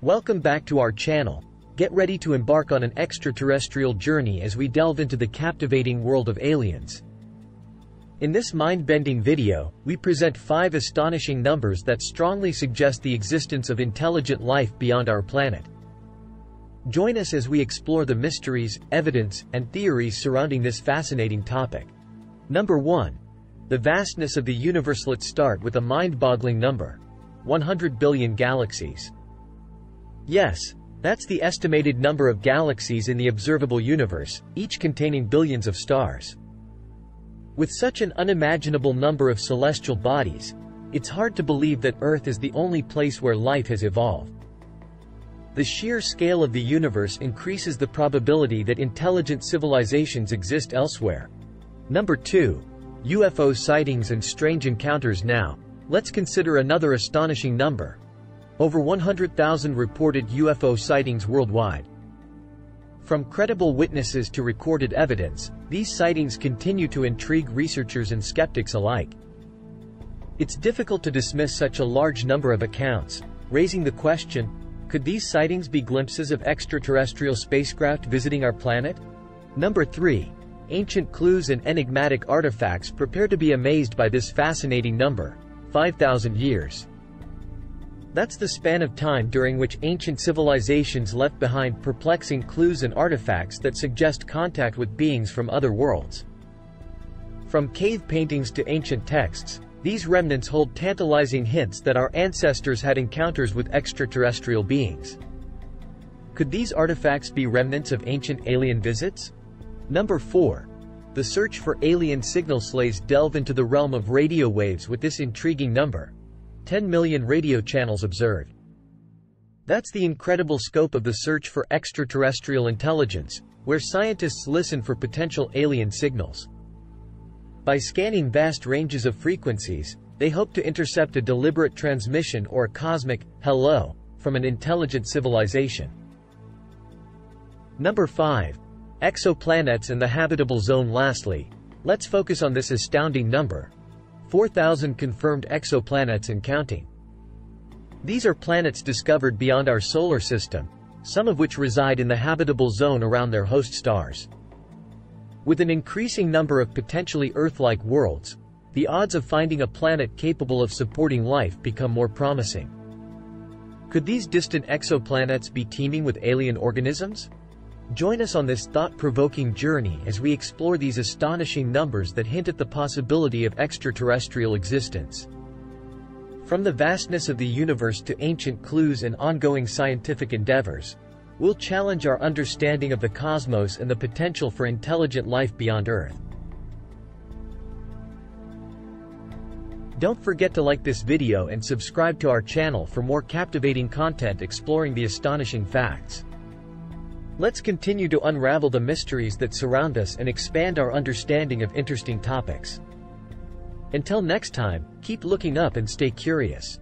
Welcome back to our channel. Get ready to embark on an extraterrestrial journey as we delve into the captivating world of aliens. In this mind-bending video, we present five astonishing numbers that strongly suggest the existence of intelligent life beyond our planet. Join us as we explore the mysteries, evidence, and theories surrounding this fascinating topic. Number 1. The vastness of the universe Let's start with a mind-boggling number. 100 billion galaxies. Yes, that's the estimated number of galaxies in the observable universe, each containing billions of stars. With such an unimaginable number of celestial bodies, it's hard to believe that Earth is the only place where life has evolved. The sheer scale of the universe increases the probability that intelligent civilizations exist elsewhere. Number 2. UFO sightings and strange encounters now. Let's consider another astonishing number. Over 100,000 reported UFO sightings worldwide. From credible witnesses to recorded evidence, these sightings continue to intrigue researchers and skeptics alike. It's difficult to dismiss such a large number of accounts, raising the question, could these sightings be glimpses of extraterrestrial spacecraft visiting our planet? Number 3. Ancient clues and enigmatic artifacts prepare to be amazed by this fascinating number. 5,000 years. That's the span of time during which ancient civilizations left behind perplexing clues and artifacts that suggest contact with beings from other worlds. From cave paintings to ancient texts, these remnants hold tantalizing hints that our ancestors had encounters with extraterrestrial beings. Could these artifacts be remnants of ancient alien visits? Number 4. The search for alien signal slays delve into the realm of radio waves with this intriguing number. 10 million radio channels observed. That's the incredible scope of the search for extraterrestrial intelligence, where scientists listen for potential alien signals. By scanning vast ranges of frequencies, they hope to intercept a deliberate transmission or a cosmic hello from an intelligent civilization. Number 5. Exoplanets and the habitable zone Lastly, let's focus on this astounding number. 4,000 confirmed exoplanets and counting. These are planets discovered beyond our solar system, some of which reside in the habitable zone around their host stars. With an increasing number of potentially Earth-like worlds, the odds of finding a planet capable of supporting life become more promising. Could these distant exoplanets be teeming with alien organisms? Join us on this thought-provoking journey as we explore these astonishing numbers that hint at the possibility of extraterrestrial existence. From the vastness of the universe to ancient clues and ongoing scientific endeavors, we'll challenge our understanding of the cosmos and the potential for intelligent life beyond Earth. Don't forget to like this video and subscribe to our channel for more captivating content exploring the astonishing facts. Let's continue to unravel the mysteries that surround us and expand our understanding of interesting topics. Until next time, keep looking up and stay curious.